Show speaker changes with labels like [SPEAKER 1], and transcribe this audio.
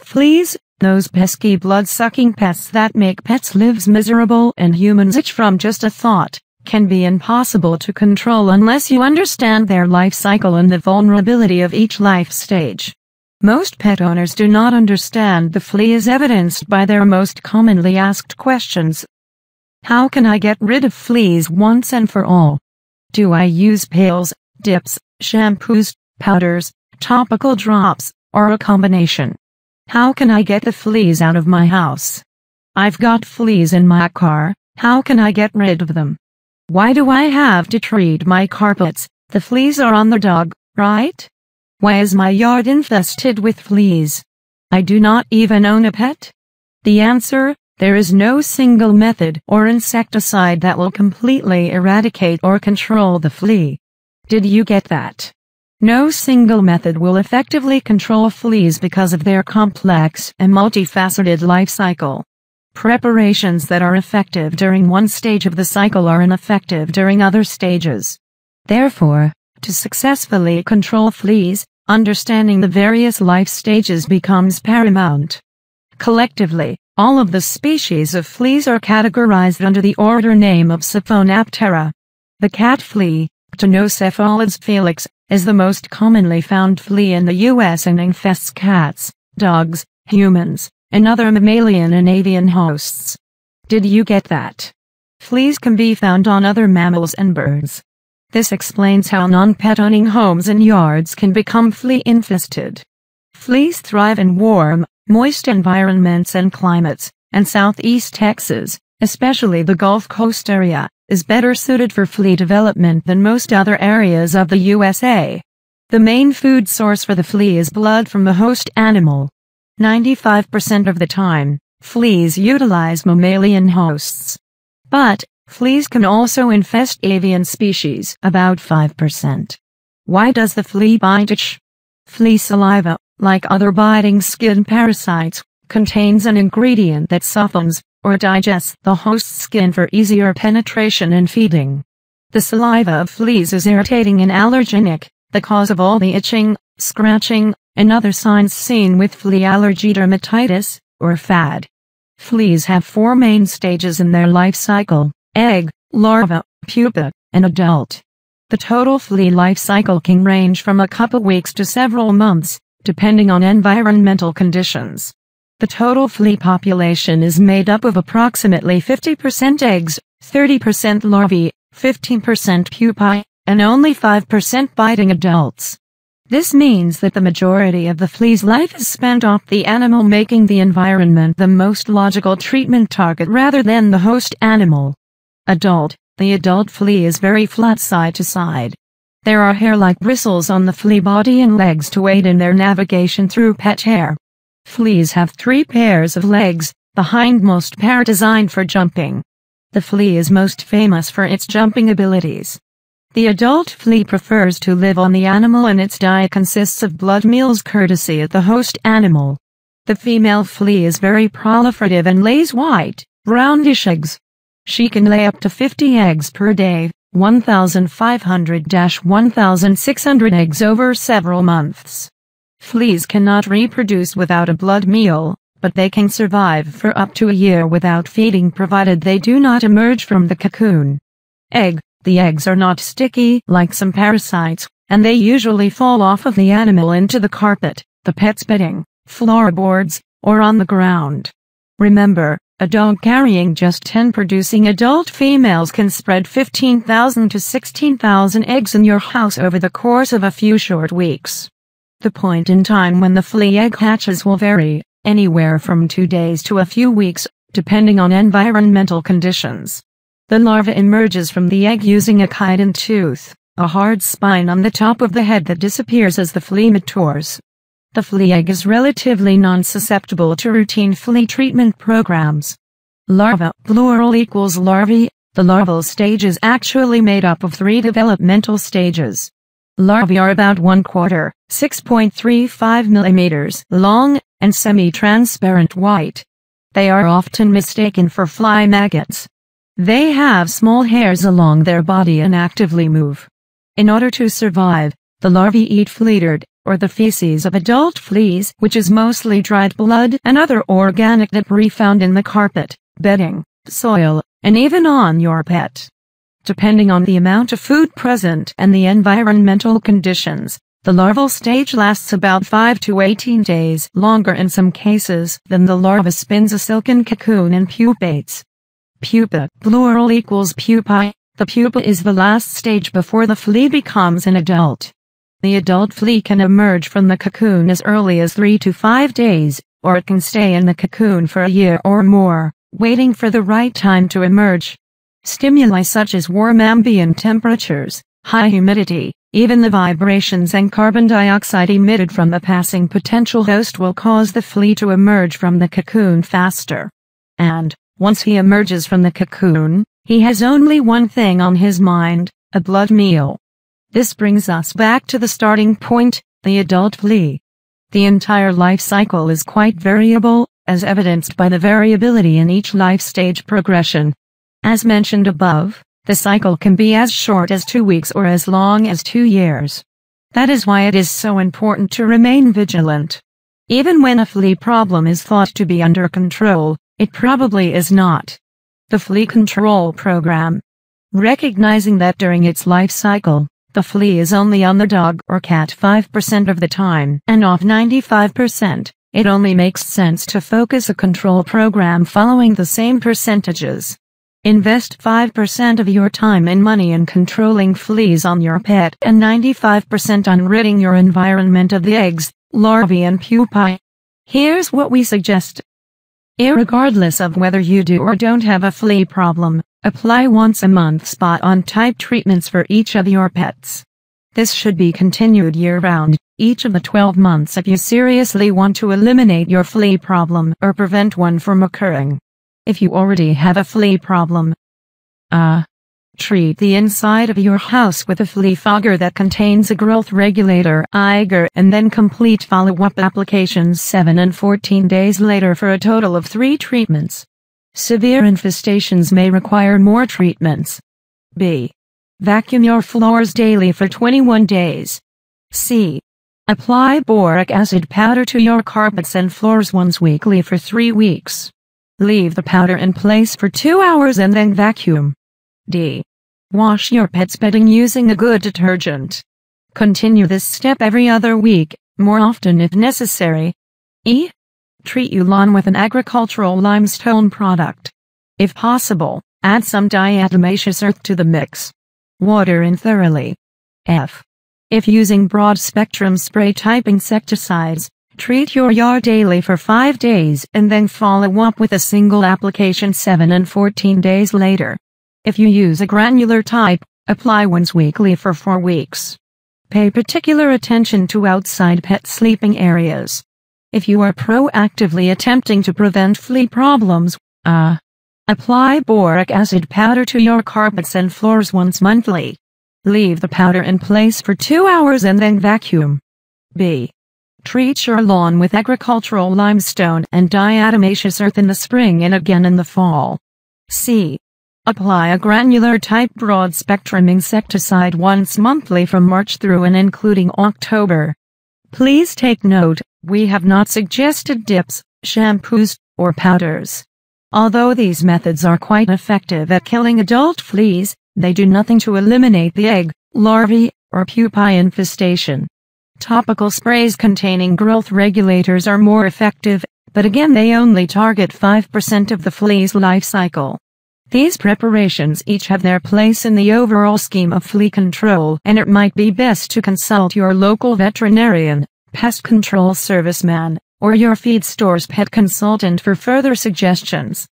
[SPEAKER 1] Fleas, those pesky blood-sucking pests that make pets' lives miserable and humans itch from just a thought, can be impossible to control unless you understand their life cycle and the vulnerability of each life stage. Most pet owners do not understand the flea as evidenced by their most commonly asked questions. How can I get rid of fleas once and for all? Do I use pails, dips, shampoos, powders, topical drops, or a combination? How can I get the fleas out of my house? I've got fleas in my car, how can I get rid of them? Why do I have to treat my carpets? The fleas are on the dog, right? Why is my yard infested with fleas? I do not even own a pet? The answer, there is no single method or insecticide that will completely eradicate or control the flea. Did you get that? No single method will effectively control fleas because of their complex and multifaceted life cycle. Preparations that are effective during one stage of the cycle are ineffective during other stages. Therefore, to successfully control fleas, understanding the various life stages becomes paramount. Collectively, all of the species of fleas are categorized under the order name of Siphonaptera. The cat flea, Ctenocephalides felix, is the most commonly found flea in the U.S. and infests cats, dogs, humans, and other mammalian and avian hosts. Did you get that? Fleas can be found on other mammals and birds. This explains how non-pet owning homes and yards can become flea infested. Fleas thrive in warm, moist environments and climates, and southeast Texas, especially the Gulf Coast area, is better suited for flea development than most other areas of the USA. The main food source for the flea is blood from the host animal. 95% of the time, fleas utilize mammalian hosts. But, fleas can also infest avian species, about 5%. Why does the flea bite? Flea saliva, like other biting skin parasites, contains an ingredient that softens, or digests the host's skin for easier penetration and feeding. The saliva of fleas is irritating and allergenic, the cause of all the itching, scratching, and other signs seen with flea allergy dermatitis, or FAD. Fleas have four main stages in their life cycle, egg, larva, pupa, and adult. The total flea life cycle can range from a couple weeks to several months, depending on environmental conditions. The total flea population is made up of approximately 50% eggs, 30% larvae, 15% pupae, and only 5% biting adults. This means that the majority of the flea's life is spent off the animal making the environment the most logical treatment target rather than the host animal. Adult, the adult flea is very flat side to side. There are hair-like bristles on the flea body and legs to aid in their navigation through pet hair. Fleas have three pairs of legs, the hindmost pair designed for jumping. The flea is most famous for its jumping abilities. The adult flea prefers to live on the animal and its diet consists of blood meals courtesy of the host animal. The female flea is very proliferative and lays white, brownish eggs. She can lay up to 50 eggs per day, 1,500-1,600 eggs over several months. Fleas cannot reproduce without a blood meal, but they can survive for up to a year without feeding provided they do not emerge from the cocoon. Egg. The eggs are not sticky like some parasites, and they usually fall off of the animal into the carpet, the pet's bedding, floorboards, or on the ground. Remember, a dog carrying just 10 producing adult females can spread 15,000 to 16,000 eggs in your house over the course of a few short weeks. The point in time when the flea egg hatches will vary, anywhere from two days to a few weeks, depending on environmental conditions. The larva emerges from the egg using a chitin tooth, a hard spine on the top of the head that disappears as the flea matures. The flea egg is relatively non-susceptible to routine flea treatment programs. Larva, plural equals larvae, the larval stage is actually made up of three developmental stages. Larvae are about one quarter, 6.35 millimeters long, and semi-transparent white. They are often mistaken for fly maggots. They have small hairs along their body and actively move. In order to survive, the larvae eat flea dirt, or the feces of adult fleas, which is mostly dried blood and other organic debris found in the carpet, bedding, soil, and even on your pet. Depending on the amount of food present and the environmental conditions, the larval stage lasts about 5 to 18 days longer in some cases than the larva spins a silken cocoon and pupates. Pupa, plural equals pupae. The pupa is the last stage before the flea becomes an adult. The adult flea can emerge from the cocoon as early as 3 to 5 days, or it can stay in the cocoon for a year or more, waiting for the right time to emerge. Stimuli such as warm ambient temperatures, high humidity, even the vibrations and carbon dioxide emitted from the passing potential host will cause the flea to emerge from the cocoon faster. And, once he emerges from the cocoon, he has only one thing on his mind, a blood meal. This brings us back to the starting point, the adult flea. The entire life cycle is quite variable, as evidenced by the variability in each life stage progression. As mentioned above, the cycle can be as short as two weeks or as long as two years. That is why it is so important to remain vigilant. Even when a flea problem is thought to be under control, it probably is not. The Flea Control Program Recognizing that during its life cycle, the flea is only on the dog or cat 5% of the time and off 95%. It only makes sense to focus a control program following the same percentages. Invest 5% of your time and money in controlling fleas on your pet and 95% on ridding your environment of the eggs, larvae and pupae. Here's what we suggest. Irregardless of whether you do or don't have a flea problem, Apply once a month spot-on type treatments for each of your pets. This should be continued year-round, each of the 12 months if you seriously want to eliminate your flea problem or prevent one from occurring. If you already have a flea problem, uh, treat the inside of your house with a flea fogger that contains a growth regulator IGR and then complete follow-up applications 7 and 14 days later for a total of 3 treatments. Severe infestations may require more treatments. B. Vacuum your floors daily for 21 days. C. Apply boric acid powder to your carpets and floors once weekly for 3 weeks. Leave the powder in place for 2 hours and then vacuum. D. Wash your pet's bedding using a good detergent. Continue this step every other week, more often if necessary. E. Treat your lawn with an agricultural limestone product. If possible, add some diatomaceous earth to the mix. Water in thoroughly. F. If using broad-spectrum spray-type insecticides, treat your yard daily for 5 days and then follow up with a single application 7 and 14 days later. If you use a granular type, apply once weekly for 4 weeks. Pay particular attention to outside pet sleeping areas. If you are proactively attempting to prevent flea problems, uh, apply boric acid powder to your carpets and floors once monthly. Leave the powder in place for two hours and then vacuum. B. Treat your lawn with agricultural limestone and diatomaceous earth in the spring and again in the fall. C. Apply a granular type broad spectrum insecticide once monthly from March through and including October. Please take note, we have not suggested dips, shampoos, or powders. Although these methods are quite effective at killing adult fleas, they do nothing to eliminate the egg, larvae, or pupae infestation. Topical sprays containing growth regulators are more effective, but again they only target 5% of the flea's life cycle. These preparations each have their place in the overall scheme of flea control and it might be best to consult your local veterinarian pest control serviceman, or your feed store's pet consultant for further suggestions.